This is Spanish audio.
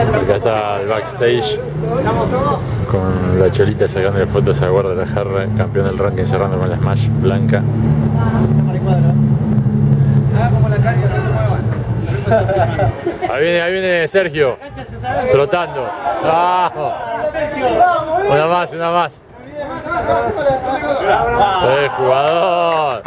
Acá está el backstage con la cholita sacando fotos a guarda de la jarra, campeón del ranking cerrando con la smash blanca. Ahí viene, ahí viene Sergio, trotando. Una más, una más. Eh, ¡El jugador!